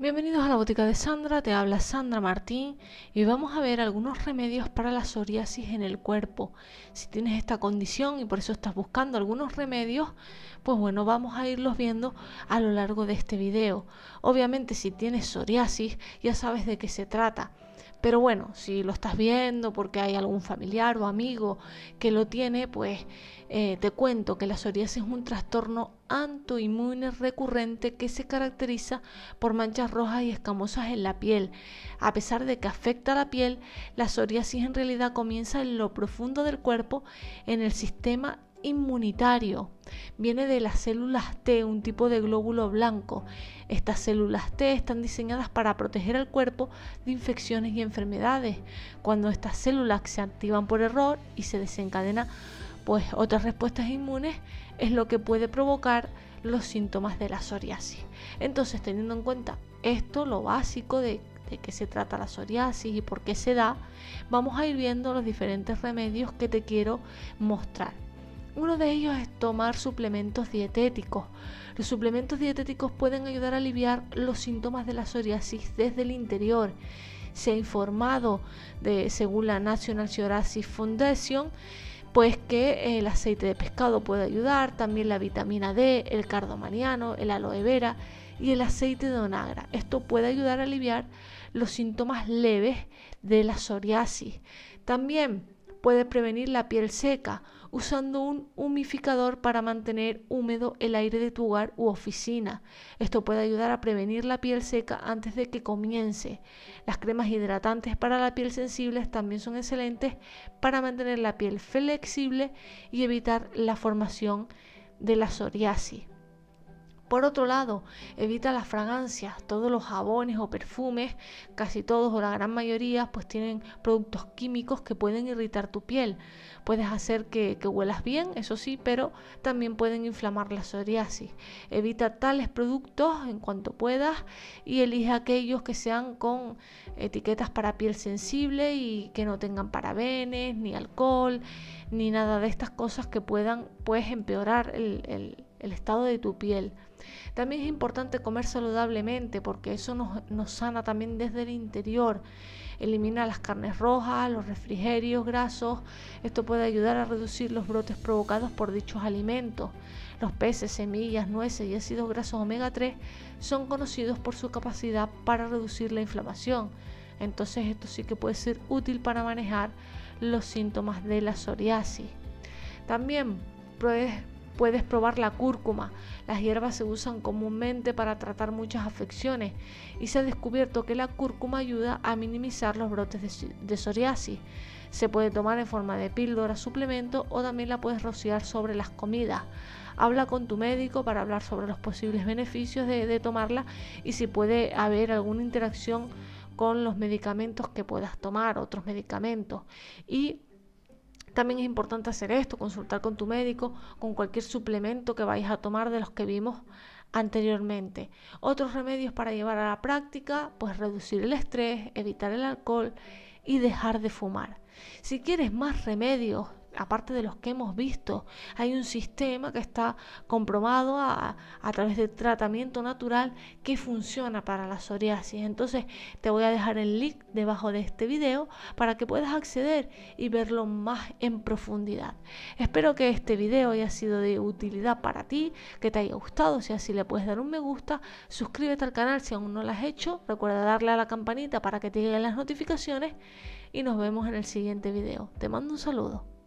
Bienvenidos a la botica de Sandra, te habla Sandra Martín y vamos a ver algunos remedios para la psoriasis en el cuerpo. Si tienes esta condición y por eso estás buscando algunos remedios, pues bueno, vamos a irlos viendo a lo largo de este video. Obviamente si tienes psoriasis ya sabes de qué se trata. Pero bueno, si lo estás viendo porque hay algún familiar o amigo que lo tiene, pues eh, te cuento que la psoriasis es un trastorno autoinmune recurrente que se caracteriza por manchas rojas y escamosas en la piel. A pesar de que afecta a la piel, la psoriasis en realidad comienza en lo profundo del cuerpo, en el sistema inmunitario. Viene de las células T, un tipo de glóbulo blanco. Estas células T están diseñadas para proteger al cuerpo de infecciones y enfermedades. Cuando estas células se activan por error y se desencadena pues otras respuestas inmunes, es lo que puede provocar los síntomas de la psoriasis. Entonces, teniendo en cuenta esto, lo básico de de qué se trata la psoriasis y por qué se da, vamos a ir viendo los diferentes remedios que te quiero mostrar. Uno de ellos es tomar suplementos dietéticos. Los suplementos dietéticos pueden ayudar a aliviar los síntomas de la psoriasis desde el interior. Se ha informado, de, según la National Psoriasis Foundation, pues que el aceite de pescado puede ayudar, también la vitamina D, el cardomaniano, el aloe vera y el aceite de onagra. Esto puede ayudar a aliviar los síntomas leves de la psoriasis. También puede prevenir la piel seca usando un humificador para mantener húmedo el aire de tu hogar u oficina. Esto puede ayudar a prevenir la piel seca antes de que comience. Las cremas hidratantes para la piel sensible también son excelentes para mantener la piel flexible y evitar la formación de la psoriasis. Por otro lado, evita las fragancias. Todos los jabones o perfumes, casi todos o la gran mayoría, pues tienen productos químicos que pueden irritar tu piel. Puedes hacer que, que huelas bien, eso sí, pero también pueden inflamar la psoriasis. Evita tales productos en cuanto puedas y elige aquellos que sean con etiquetas para piel sensible y que no tengan parabenes, ni alcohol, ni nada de estas cosas que puedan pues empeorar el el estado de tu piel. También es importante comer saludablemente porque eso nos, sana también desde el interior. Elimina las carnes rojas, los refrigerios grasos. Esto puede ayudar a reducir los brotes provocados por dichos alimentos. Los peces, semillas, nueces y ácidos grasos omega 3 son conocidos por su capacidad para reducir la inflamación. Entonces esto sí que puede ser útil para manejar los síntomas de la psoriasis. También puedes Puedes probar la cúrcuma. Las hierbas se usan comúnmente para tratar muchas afecciones y se ha descubierto que la cúrcuma ayuda a minimizar los brotes de, psoriasis. Se puede tomar en forma de píldora, suplemento o también la puedes rociar sobre las comidas. Habla con tu médico para hablar sobre los posibles beneficios de, de tomarla y si puede haber alguna interacción con los medicamentos que puedas tomar, otros medicamentos. Y también es importante hacer esto, consultar con tu médico, con cualquier suplemento que vayas a tomar de los que vimos anteriormente. Otros remedios para llevar a la práctica, pues reducir el estrés, evitar el alcohol y dejar de fumar. Si quieres más remedios aparte de los que hemos visto, hay un sistema que está comprobado a, través del tratamiento natural que funciona para la psoriasis. Entonces te voy a dejar el link debajo de este video para que puedas acceder y verlo más en profundidad. Espero que este video haya sido de utilidad para ti, que te haya gustado. Si así le puedes dar un me gusta, suscríbete al canal si aún no lo has hecho. Recuerda darle a la campanita para que te lleguen las notificaciones y nos vemos en el siguiente video. Te mando un saludo.